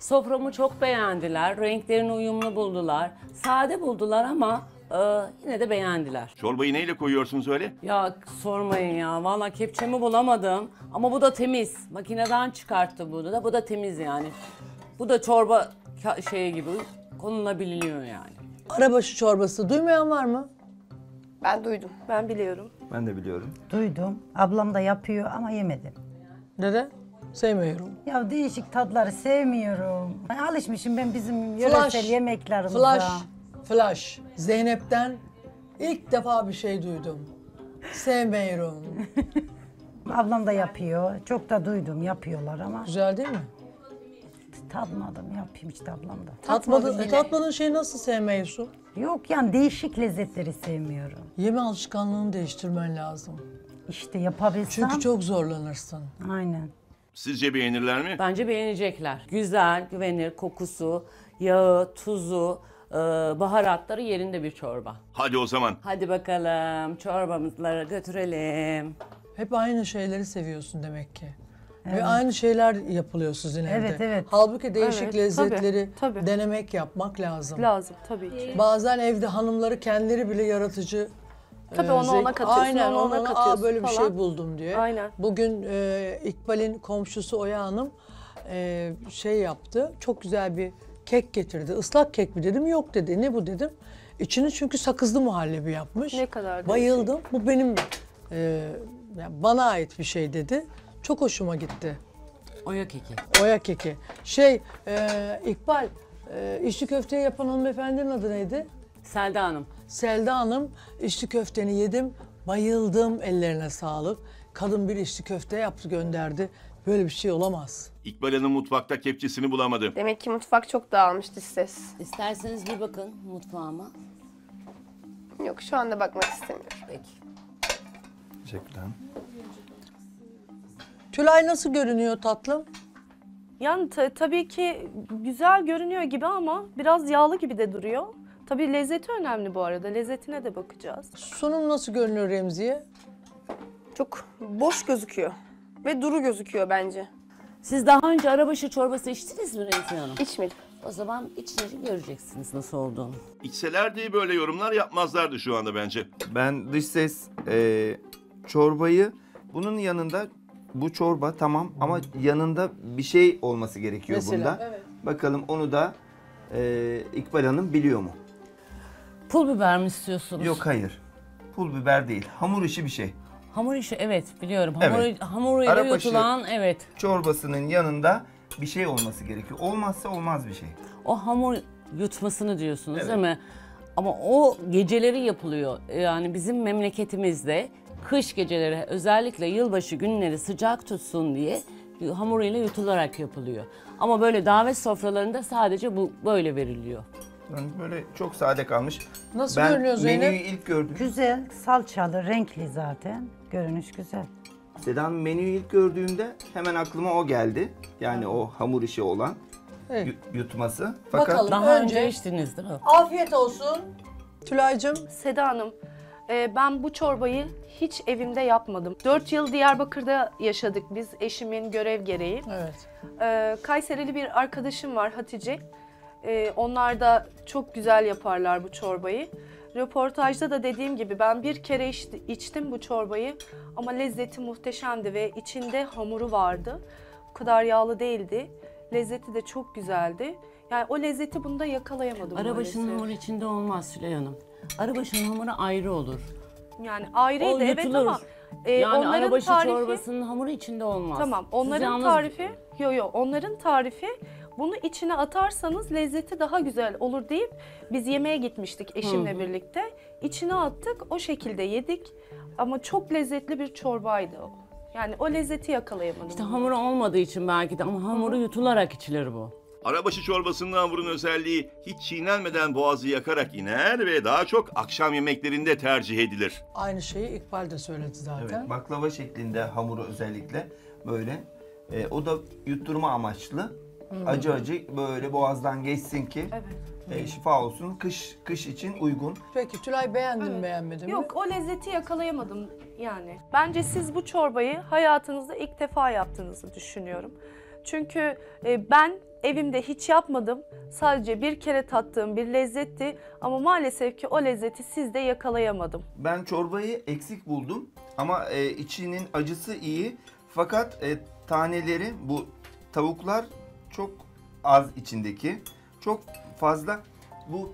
Soframı çok beğendiler. Renklerini uyumlu buldular. Sade buldular ama e, yine de beğendiler. Çorbayı neyle koyuyorsunuz öyle? Ya sormayın ya. Vallahi kepçemi bulamadım. Ama bu da temiz. Makineden çıkarttı bunu da. Bu da temiz yani. Bu da çorba şeyi gibi konulabiliyor yani. Arabaşı çorbası duymayan var mı? Ben duydum. Ben biliyorum. Ben de biliyorum. Duydum. Ablam da yapıyor ama yemedim. Neden? Sevmiyorum. Ya değişik tatları sevmiyorum. Ben alışmışım ben bizim yöresel yemeklerimize. Flash, flash. Zeynep'ten ilk defa bir şey duydum. Sevmiyorum. Ablam da yapıyor. Çok da duydum yapıyorlar ama Güzel değil mi? tatmadım yapayım işte ablam da. Tatmadın, e, tatmadığın şeyi nasıl sevmiyorsun? Yok yani değişik lezzetleri sevmiyorum. Yeme alışkanlığını değiştirmen lazım. İşte yapabilsem. Çünkü çok zorlanırsın. Aynen. Sizce beğenirler mi? Bence beğenecekler. Güzel, güvenir, kokusu, yağı, tuzu, e, baharatları yerinde bir çorba. Hadi o zaman. Hadi bakalım çorbamızları götürelim. Hep aynı şeyleri seviyorsun demek ki. Ve aynı şeyler yapılıyor sizin evde. Evet, evet. Halbuki değişik Evet, lezzetleri tabii, tabii. denemek, yapmak lazım. Lazım tabii ki. Bazen evde hanımları kendileri bile yaratıcı Tabii e, onu ona katıyorsun, Aynen, onu ona ona, katıyorsun Aa, böyle bir falan." şey buldum diye. Aynen. Bugün e, İkbal'in komşusu Oya Hanım e, şey yaptı. Çok güzel bir kek getirdi. Islak kek mi dedim? Yok dedi. Ne bu dedim. İçini çünkü sakızlı muhallebi yapmış. Ne kadar da Bayıldım. Bu benim e, yani bana ait bir şey dedi. Çok hoşuma gitti. Oya keki. Oya keki. Şey, e, İkbal, e, içli köfteyi yapan hanımefendinin adı neydi? Selda Hanım. Selda Hanım, içli köfteni yedim, bayıldım, ellerine sağlık. Kadın bir içli köfte yaptı, gönderdi. Böyle bir şey olamaz. İkbal Hanım mutfakta kepçesini bulamadı. Demek ki mutfak çok dağılmıştı ses. İsterseniz bir bakın mutfağıma. Yok şu anda bakmak istemiyorum. Peki. Teşekkürler. Tülay nasıl görünüyor tatlım? Yani ta- tabii ki güzel görünüyor gibi ama biraz yağlı gibi de duruyor. Tabii lezzeti önemli bu arada. Lezzetine de bakacağız. Sunum nasıl görünüyor Remziye? Çok boş gözüküyor. Ve duru gözüküyor bence. Siz daha önce arabaşı çorbası içtiniz mi Remzi Hanım? İçmedim. O zaman içince göreceksiniz nasıl olduğunu. İçselerdi böyle yorumlar yapmazlardı şu anda bence. Ben dış ses e, çorbayı bunun yanında bu çorba tamam ama yanında bir şey olması gerekiyor Mesela, bunda. evet. Bakalım onu da e, İkbal Hanım biliyor mu? Pul biber mi istiyorsunuz? Yok hayır. Pul biber değil. Hamur işi bir şey. Hamur işi evet biliyorum. Hamur, Evet. Hamuruyla Arabaşı- yutulan evet. Çorbasının yanında bir şey olması gerekiyor. Olmazsa olmaz bir şey. O hamur yutmasını diyorsunuz Evet. değil mi? Ama o geceleri yapılıyor. Yani bizim memleketimizde kış geceleri özellikle yılbaşı günleri sıcak tutsun diye hamuruyla yutularak yapılıyor. Ama böyle davet sofralarında sadece bu böyle veriliyor. Yani böyle çok sade kalmış. Nasıl ben görünüyor Zeynep? menüyü ilk gördüm. Güzel, salçalı, renkli zaten. Görünüş güzel. Sedan menüyü ilk gördüğümde hemen aklıma o geldi. Yani o hamur işi olan Evet. yu- yutması. Fakat Bakalım. Daha Önce- önce içtiniz değil mi? Afiyet olsun. Tülay'cığım Seda Hanım, e, ben bu çorbayı hiç evimde yapmadım. 4 yıl Diyarbakır'da yaşadık biz eşimin görev gereği. Evet. Ee, Kayserili bir arkadaşım var Hatice. Ee, onlar da çok güzel yaparlar bu çorbayı. Röportajda da dediğim gibi ben bir kere içti- içtim bu çorbayı ama lezzeti muhteşemdi ve içinde hamuru vardı. O kadar yağlı değildi. Lezzeti de çok güzeldi. Yani o lezzeti bunda yakalayamadım Arabaşının maalesef. hamuru içinde olmaz Süleyha Hanım. Arabaşının hamuru ayrı olur. Yani O ayrıydı evet yutulur. ama e, yani onların arabaşı tarifi... çorbasının hamuru içinde olmaz. Tamam Siz onların yalnız- tarifi yo yo onların tarifi bunu içine atarsanız lezzeti daha güzel olur deyip biz yemeğe gitmiştik eşimle birlikte. İçine attık o şekilde yedik ama çok lezzetli bir çorbaydı o. Yani o lezzeti yakalayamadım. İşte hamuru olmadığı için belki de ama hamuru yutularak içilir bu. Arabaşı çorbasının hamurun özelliği hiç çiğnenmeden boğazı yakarak iner ve daha çok akşam yemeklerinde tercih edilir. Aynı şeyi İkbal de söyledi zaten. evet, baklava şeklinde hamuru özellikle böyle. E, o da yutturma amaçlı. Acı acı böyle boğazdan geçsin ki e, şifa olsun. Kış kış için uygun. Peki Tülay beğendin mi beğenmedin mi? Yok o lezzeti yakalayamadım yani. Bence siz bu çorbayı hayatınızda ilk defa yaptığınızı düşünüyorum. Çünkü e, ben evimde hiç yapmadım. Sadece bir kere tattığım bir lezzetti ama maalesef ki o lezzeti sizde yakalayamadım. Ben çorbayı eksik buldum ama e, içinin acısı iyi. Fakat e, taneleri bu tavuklar çok az içindeki. Çok fazla bu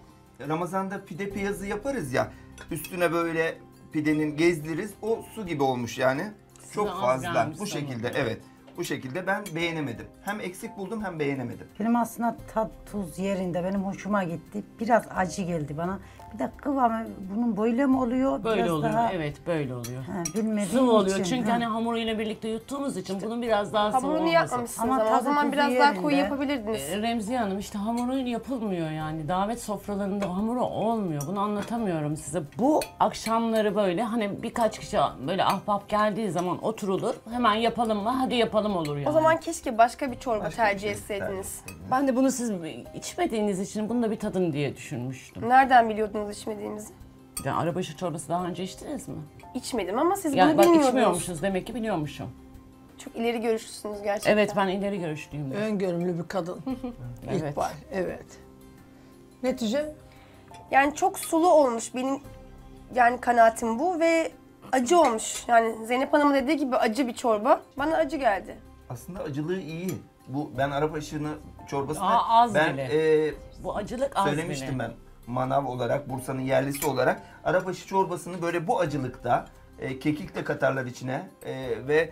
Ramazan'da pide piyazı yaparız ya. Üstüne böyle pidenin gezdiririz. O su gibi olmuş yani. Çok az fazla. Bu sanırım. şekilde evet. Bu şekilde ben beğenemedim. Hem eksik buldum hem beğenemedim. Benim aslında tat tuz yerinde benim hoşuma gitti. Biraz acı geldi bana. Bir de kıvamı bunun böyle mi oluyor? Böyle Biraz oluyor. daha, Evet böyle oluyor. Ha, bilmediğim Sıvı oluyor için, çünkü ha. hani hamuruyla birlikte yuttuğumuz için bunun biraz daha sıvı Hamurunu olması. yapmamışsınız Ama ama, o zaman biraz daha koyu yapabilirdiniz. E, Remziye Hanım işte hamurun yapılmıyor yani. Davet sofralarında hamuru olmuyor. Bunu anlatamıyorum size. Bu akşamları böyle hani birkaç kişi böyle ahbap geldiği zaman oturulur. Hemen yapalım mı? Hadi yapalım olur yani. O zaman keşke başka bir çorba Başka tercih etseydiniz. ben de bunu siz içmediğiniz için bunu da bir tadın diye düşünmüştüm. Nereden biliyordunuz içmediğimizi? Yani arabaşı çorbası daha önce içtiniz mi? İçmedim ama siz Yani bunu bak bilmiyordunuz. içmiyormuşuz demek ki biliyormuşum. Çok ileri görüşlüsünüz gerçekten. Evet ben ileri görüşlüyüm. Öngörümlü bir kadın. Evet. İkbal, evet. Netice Yani çok sulu olmuş benim yani kanaatim bu ve acı olmuş. Yani Zeynep Hanım'ın dediği gibi acı bir çorba. Bana acı geldi. Aslında acılığı iyi. Bu ben Arap aşığını çorbasını Aa, az ben bile. e, Bu acılık az söylemiştim bile. ben manav olarak Bursa'nın yerlisi olarak Arabaşı çorbasını böyle bu acılıkta e, kekik de katarlar içine e, ve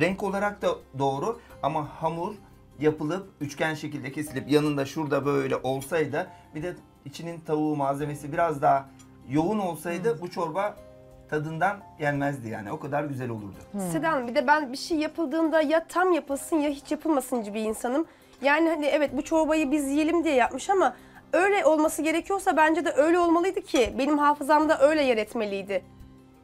renk olarak da doğru ama hamur yapılıp üçgen şekilde kesilip yanında şurada böyle olsaydı bir de içinin tavuğu malzemesi biraz daha yoğun olsaydı bu çorba tadından yenmezdi yani o kadar güzel olurdu. Seda Hanım bir de ben bir şey yapıldığında ya tam yapılsın ya hiç yapılmasıncı bir insanım. Yani hani evet bu çorbayı biz yiyelim diye yapmış ama öyle olması gerekiyorsa bence de öyle olmalıydı ki benim hafızamda öyle yer etmeliydi.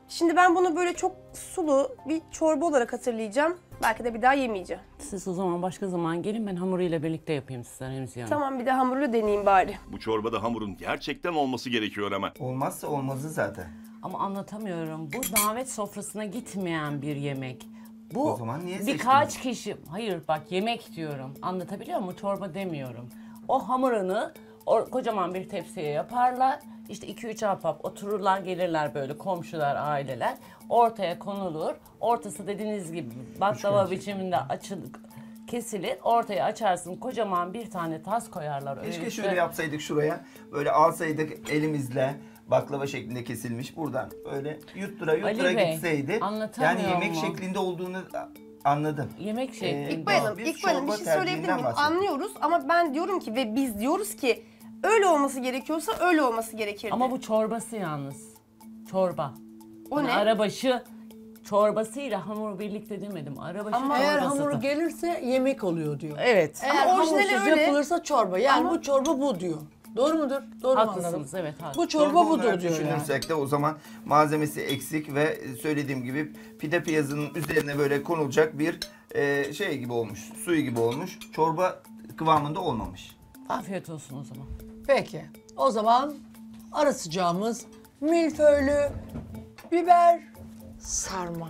Şimdi ben bunu böyle çok sulu bir çorba olarak hatırlayacağım. Belki de bir daha yemeyeceğim. Siz o zaman başka zaman gelin ben hamuruyla birlikte yapayım size Remziye Hanım. Tamam bir de hamurlu deneyeyim bari. Bu çorbada hamurun gerçekten olması gerekiyor ama. Olmazsa olmazı zaten. Ama anlatamıyorum. Bu davet sofrasına gitmeyen bir yemek. Bu O zaman niye birkaç kişi... Hayır bak yemek diyorum. Anlatabiliyor muyum? Çorba demiyorum. O hamurunu o, kocaman bir tepsiye yaparlar. İşte 2-3 ahbap otururlar gelirler böyle komşular, aileler. Ortaya konulur. Ortası dediğiniz gibi baklava biçiminde açılık kesilir. Ortaya açarsın kocaman bir tane tas koyarlar. Keşke Öyle şöyle işte- yapsaydık şuraya. Böyle alsaydık elimizle baklava şeklinde kesilmiş buradan böyle yuttura yuttura Ali Bey, gitseydi. Yani yemek mu? şeklinde olduğunu anladım. Yemek şekli. Ee, İkbal Hanım, İkbal Hanım bir şey söyleyebilir miyim? Anlıyoruz ama ben diyorum ki ve biz diyoruz ki öyle olması gerekiyorsa öyle olması gerekirdi. Ama bu çorbası yalnız. Çorba. O Hani ne? Arabaşı çorbasıyla hamur birlikte demedim. Arabaşı Ama eğer hamuru gelirse yemek oluyor diyor. Evet. Eğer Ama orijinali hamursuz öyle. yapılırsa çorba. Yani Ama- bu çorba bu diyor. Doğru mudur? Doğru mu anladım? Haklısınız evet. haklısınız. Bu çorba, Çorba budur olarak diyor yani. düşünürsek de o zaman malzemesi eksik ve söylediğim gibi pide piyazının üzerine böyle konulacak bir e, şey gibi olmuş. Suyu gibi olmuş. Çorba kıvamında olmamış. Afiyet olsun o zaman. Peki. O zaman ara sıcağımız milföylü biber sarma.